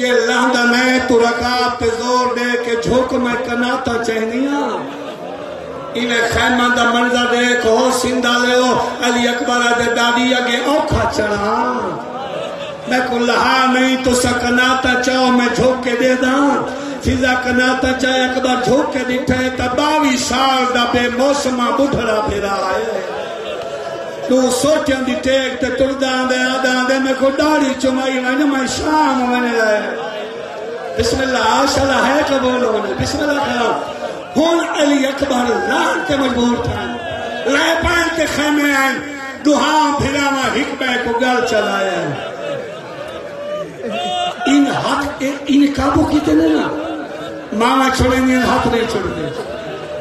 جے لہندا میں تو رکاب تے زور دے کے جھوک میں کناتا چہنیاں۔ انہیں خیمہ دا منظر دیکھو سندہ لے ہو علی اکبر دے دادی اگے اوکھا چڑھا۔ میں کو لہا نہیں تو سکناتا چاہو، میں جھوک کے دے دا فضا کناتا چاہے، اکبر جھوک کے دیٹھے تباوی سال دا بے موسمہ بڑھڑا پھرا آئے تو سوچن دی ٹیک تے ٹردان دے آدان دے، میں کو داڑی چمائی میں میں شام میں نے لائے بسم اللہ آشاللہ ہے قبول ہونے بسم اللہ کرام ہون علی اکبر لان کے مجبور تھا۔ لائے پان کے خیمے آئیں دہاں پھراما حکمہ کو گل چلایا ان ہاتھ ان کابو کیتے نے نا؟ ماما چھوڑے نہیں، ہاتھ نہیں چھوڑ دے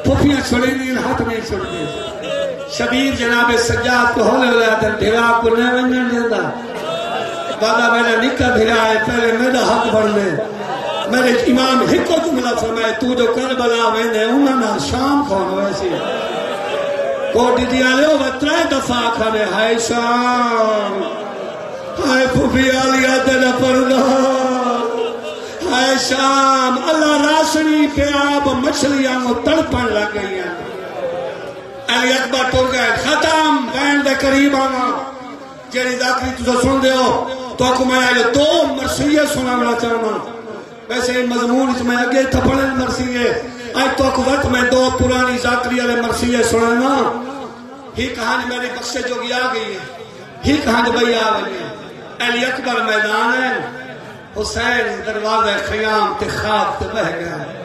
پھوپیاں چھوڑے نہیں، ہاتھ نہیں چھوڑ دے شبیر جناب سجاد کو ہولے ہولے آتا بھیرا کو نہیں ونجن دیتا۔ بابا میرا نکا بھیرا ہے، پہلے میرا حق بڑھ لے میرے امام ہکو جملہ فرمائے تو جو کربلا میں نے انہوں نے شام کھون ویسی کوٹی دیا لے وہ ترے دفعہ کھانے، ہائے شام۔ ہائے پھوپی آلیا تیرا پردہ ہائے شام، اللہ راسنی پہ آپ مچھلیاں کو تڑپن لگ گئی ہیں علی اکبر ٹور گئے ختم۔ بین دے قریب آنا۔ جیڑی ذاکری تو سن دے ہو، تو اکو میں آئے دو مرسیہ سنا ملا چاہنا ویسے مضمون اس میں اگے تھپڑے مرسیہ آج تو اکو وقت میں دو پرانی ذاکری والے مرسیہ سنانا۔ ہی کہانی میری بخشے جو گیا گئی ہے۔ ہی کہانی بھئی آ گئی ہے۔ علی اکبر میدان ہے۔ حسین دروازہ خیام تے خواب تے بہ گیا۔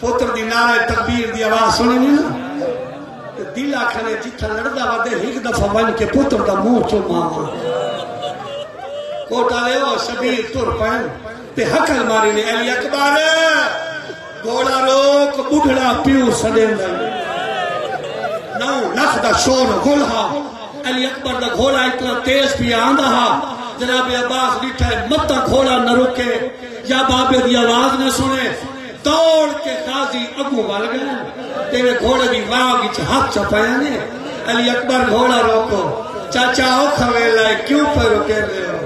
پوتر دی نعرہ تکبیر دی آواز سنی نہیں نا دل آکھنے جتھا لڑدا ودے ایک دفعہ ون کے پوتر دا منہ چو ماما کوٹا لے او شبیر تر پین تے حقل ماری نے، علی اکبر! گھوڑا روک، بڈھڑا پیو سدیندا نو نخ دا شور گلہا علی اکبر دا گھوڑا اتنا تیز پی آندا ہا۔ جناب عباس ڈٹھے متا گھوڑا نہ رکے۔ یا بابے دی آواز نہ سنے۔ دوڑ کے قاضی اگو بل گئے۔ تیرے گھوڑے دی واہ وچ ہاتھ چپایا نے۔ علی اکبر گھوڑا روکو۔ چاچا او کھوے کیوں پہ رکے دے ہو؟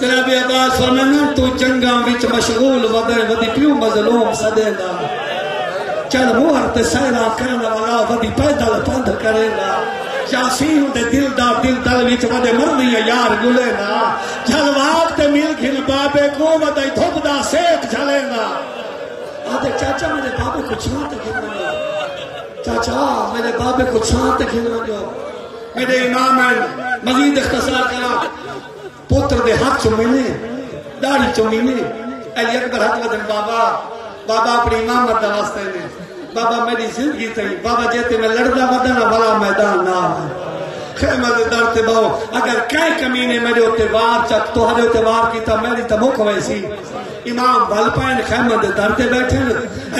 جناب عباس فرمانا تو جنگاں وچ مشغول ودے ودی پیو مظلوم سدے دا؟ چل موہر تے سہرا کرنا والا ودی، پیدل پند کرے گا یاسین دے دل دا دل دل وچ ودے مرنی یار گلے نا۔ چل واق تے مل کھل بابے کو ودی دھوپ دا سیک جھلے گا آدھے چاچا میرے بابے کو چھانت کھلنا جو چاچا میرے بابے کو چھانت کھلنا جو میرے امام ہیں مزید اختصار کرا پوتر دے ہاتھ چمینے داڑھی چمینے علی اکبر حق ودن بابا بابا اپنی امامت دا واسطے نے بابا میری زندگی تھی بابا جیتے میں لڑدا ودنا والا میدان نہ خیمہ دے در تے باؤ اگر کئی کمینے میرے ہوتے وار چک تو ہرے ہوتے وار کی تا میری تا مکھ ویسی امام بھل پائن خیمہ دے در تے بیٹھے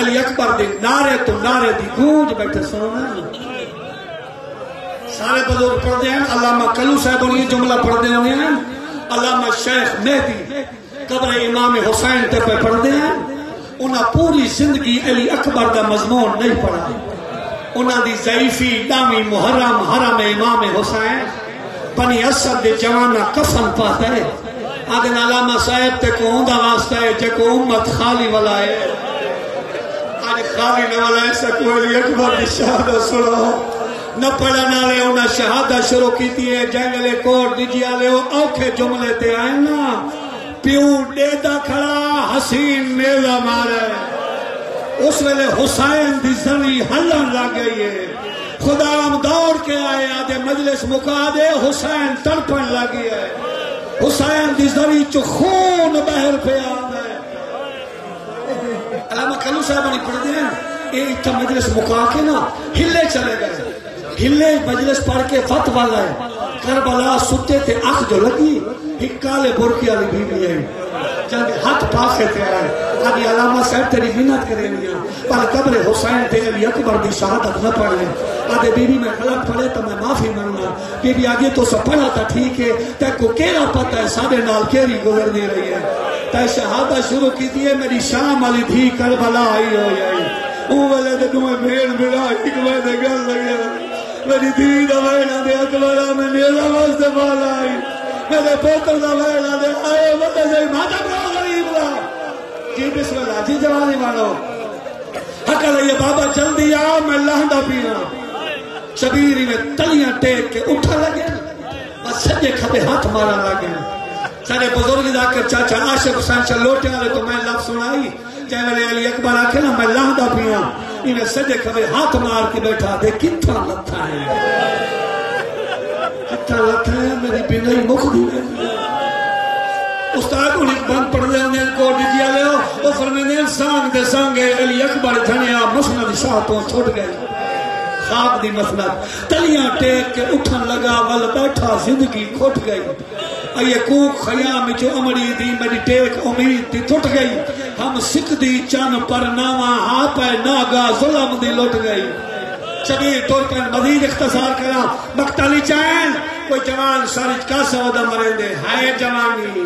علی اکبر دے نعرے تو نعرے دی گونج بیٹھے سونا سارے بزرگ پڑھ دے ہیں، علامہ کلو صاحب اور یہ جملہ پڑھ دے ہوئے ہیں۔ علامہ شیخ مہدی قبر امام حسین تے پہ پڑھ دے ہیں۔ انہاں پوری زندگی علی اکبر دا مضمون نہیں پڑھا۔ انہاں دی ضعیفی دامی محرم حرم امام حسین بنی اسد دے جوانا کفن پاتا ہے۔ آدھن علامہ صاحب تے کو ہوندہ واسطہ ہے، جے کو امت خالی والا ہے۔ آج خالی نہ والا ایسا کوئی اکبر دی شہادہ سنو۔ نہ پڑھا نہ لے انہاں شہادہ شروع کی تھی ہے، جنگلے کوٹ دیجی آلے ہو اوکھے جملے تے آئے نا۔ پیو ڈیدہ کھڑا، حسین میلا مارے۔ اس ویلے حسین دی زنی ہلن لگ گئی ہے۔ خدا ہم دوڑ کے آئے، آدھے مجلس مکا دے، حسین تڑپن لگی ہے۔ حسین دی زری چو خون بہر پہ آدھے علامہ کلو صاحب نے پڑھ دیا یہ اتنا مجلس مکا کے نا، ہلے چلے گئے۔ ہلے مجلس پڑھ کے فت والا ہے۔ کربلا ستے تھے آنکھ جو لگی ایک کالے برکی والی بیوی ہے۔ جنگ ہاتھ پاسے تے آئے ابھی علامہ صاحب تیری منت کرے لیا پر قبر حسین تے علی اکبر دی شہادت نہ پڑھ لے آدھے بی بی میں غلط پڑھے تو میں معافی منگا بی بی آگے تو سب پڑھا تھا ٹھیک ہے۔ تے کو کیڑا پتہ ہے سارے نال کیری گزر دی رہی ہے۔ تے شہادت شروع کی دی ہے، میری شام والی تھی کربلا آئی ہو جائی او والے تے تمہیں بھیڑ بڑا ایک میں دے گل لگا میری دی دا وینا دے اکبرہ میں میرا واسطے بالا آئی۔ میرے پوتر دا وینا دے آئے مدد سے ماتا برا غریب دا۔ جی بسم اللہ جی جوانی مانو حق لئیے بابا، جلدی آ میں لہندا پینا۔ شبیری میں تلیاں ٹیک کے اٹھا لگے۔ بس سجے کھبے ہاتھ مارا لگے۔ سارے بزرگ دا کر چاچا عاشق حسین چا لوٹے تو میں لفظ سنائی۔ چاہے علی اکبر آکھے نا، میں لہدہ پیا انہیں سجے کبھے ہاتھ مار کے بیٹھا، دے کتنا لتھا ہے کتنا لتھا ہے میری بینائی مخ دی ہے۔ استاد کو ایک بند پڑھ دے اندے کو ڈجیا لے او فرمینے سانگ دے سانگے علی اکبر دھنیا مسند شاہ تو چھوٹ گئے۔ خواب دی مسند تلیاں ٹیک کے اٹھن لگا، ول بیٹھا، زندگی کھوٹ گئی۔ ایے کوک خیام جو امڑی دی، میری ٹیک امید دی ٹوٹ گئی۔ ہم سکھ دی چن پر ناواں ہاں پہ ناگا ظلم دی لٹ گئی۔ شبیر طور مزید اختصار کرا مقتلی چین، کوئی جوان سارج کا سودا مرے دے۔ ہے جوانی۔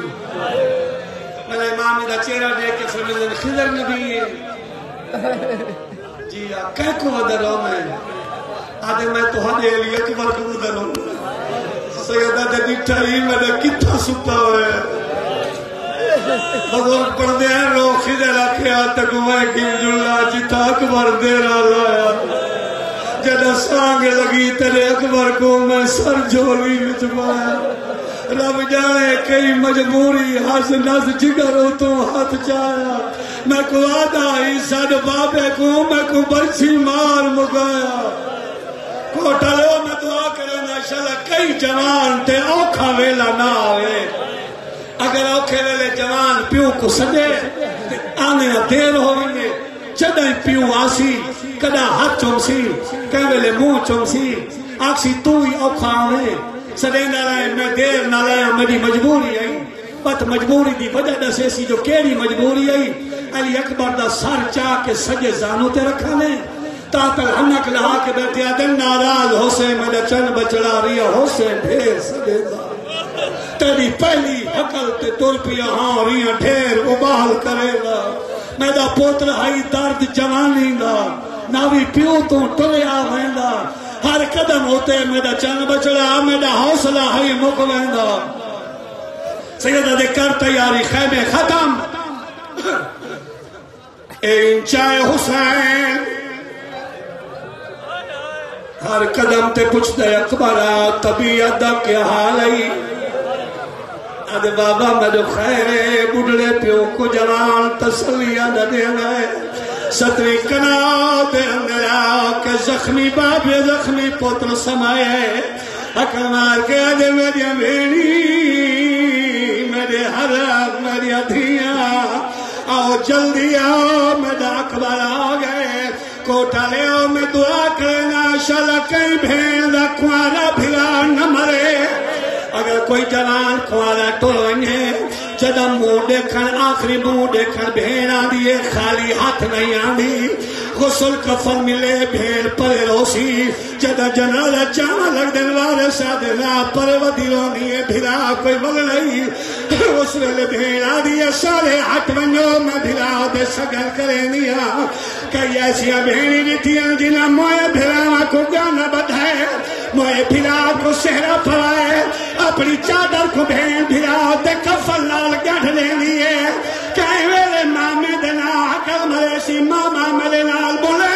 میرے امام دا چہرہ دیکھ کے فرمیدے خضر نبی جی ہاں، کہہ کو ودر ہوں میں؟ آدھے میں تو ہدے علی اکبر کو ودر ہوں۔ سیدہ دے دیٹھا ہی میں نے کتھا ستا ہوئے بزرگ پڑھ ہیں رو خضر آکے آتا کو میں کی جللہ جتا اکبر دیرا لایا جدہ سانگ لگی تیرے اکبر کو میں سر جھولی وچ رب جانے کئی مجبوری ہس نس جگر ہو تو ہاتھ چایا میں کو آدھا ہی سڈ بابے کو میں کو برچی مار مگایا کوٹا لو میں دعا کرنا شالا کئی جوان تے اوکھا ویلا نہ آوے۔ اگر اوکھے ویلے جوان پیو کو سدے، تے آنے نہ دیر ہوئے جدائیں پیو آسی، کدا ہاتھ چومسی کہیں ویلے منہ چومسی۔ آکسی تو ہی اوکھا ہوئے۔ سدے نہ لائے، میں دیر نہ لائے، میری مجبوری آئی بت مجبوری دی وجہ دسے سی جو کیڑی مجبوری آئی علی اکبر دا سر چاہ کے سجے زانو تے رکھا نے۔ تا ہنک لہا کے بیٹھے آدن ناراض، حسین میں چند بچڑا رہی حسین ڈھیر سجے دا۔ تیری پہلی حقل تے تر پیا ہاں رہی ڈھیر ابال کرے گا میرا پوتر ہائی درد جوانی دا۔ ناوی پیو تو ٹریا ویندا ہر قدم ہوتے میرا چند بچڑا میرا حوصلہ ہائی مک ویندا سیدہ دے کر تیاری خیمے ختم۔ این چائے حسین ہر قدم تے پوچھ دے اکبرا، طبیعت دا کیا حال ہے؟ اد بابا میرے خیرے بڑھڑے پیو کو جوان تسلیہ نہ دینا ہے۔ ستوی کنا دے اندرا کہ زخمی بابے، زخمی پوتر سمائے اکل مار کے آدھے میری بیڑی میرے حرام میری دھیاں۔ آؤ جلدی آؤ میرا اکبر آ گئے۔ کوٹا لے آؤ میں دعا کرنا شالا کئی بھین دا کھوارا بھلا نہ مرے۔ اگر کوئی جوان کوارا انہیں جدہ منہ دیکھن آخری منہ دیکھن بھیڑ آدھیے خالی ہاتھ نہیں آدھی غسل کفن ملے، بھیڑ پر روسی۔ جدہ جنازہ چاما لگ دن وارے سادے لا پر ودی رونی ہے بھرا کوئی بگ نہیں۔ اس ویلے بھیڑ آدھیے سارے ہاتھ ونجو، میں بھرا دے سگل کرے نیا۔ کئی ایسی بھیڑی بیٹھیاں جنہ موئے بھرا کو گانا بدھائے۔ موئے بھرا کو سہرا پھرائے، اپنی چادر کو بھین بھرا تے کفن لال گڑھ لینی ہے کہیں ویلے مامے دے نال، کل مرے سی ماما ملے نال، بولے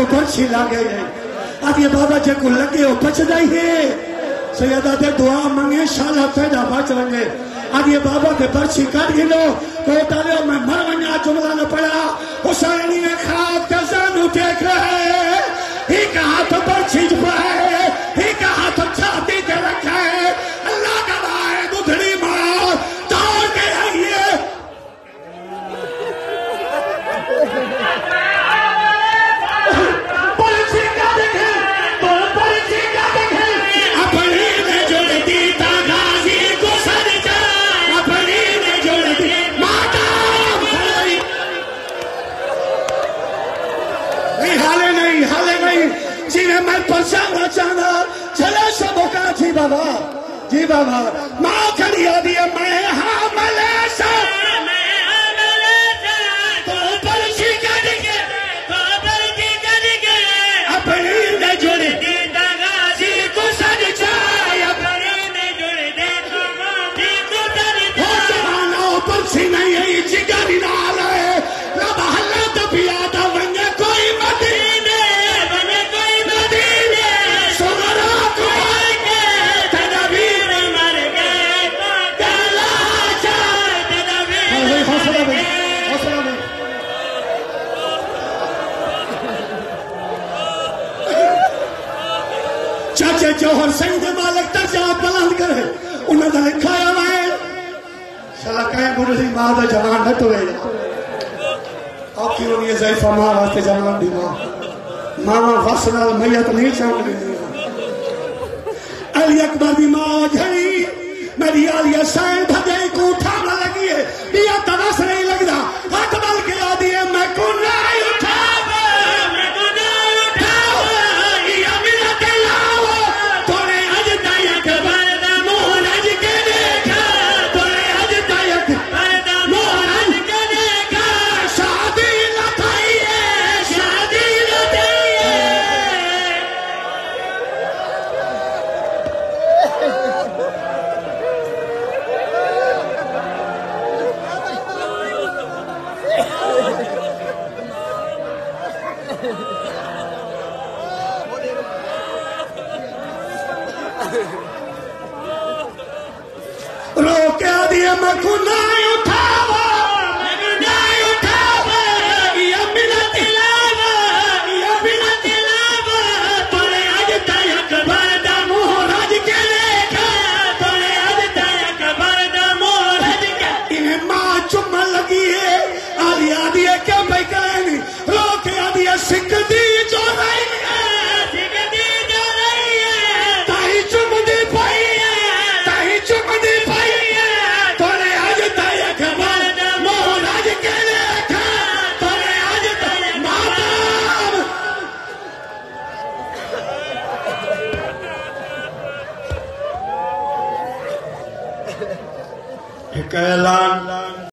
کو درشی لگے ہیں۔ اب یہ بابا جے کو لگے ہو بچ ہی ہے۔ سیدہ دے دعا منگے، شالہ پیدا بچ رنگے اب یہ بابا پرچی کر گی لو۔ کوئی تالے میں مر ونیا جملہ نہ پڑا حسینی نے خواب کے زانو اٹھیک رہے ایک ہاتھ پرچی جب ہے 不要他了 دی ماں دا جوان نہ توے او کیوں نہیں ضعیفہ ماں واسطے جوان دی ماں؟ ماں وس نال میت نہیں چاہنی علی اکبر دی ماں جھئی میری علی سائیں بھجائی کو اٹھانا لگی ہے یہ تو وس نہیں لگدا۔ ہاتھ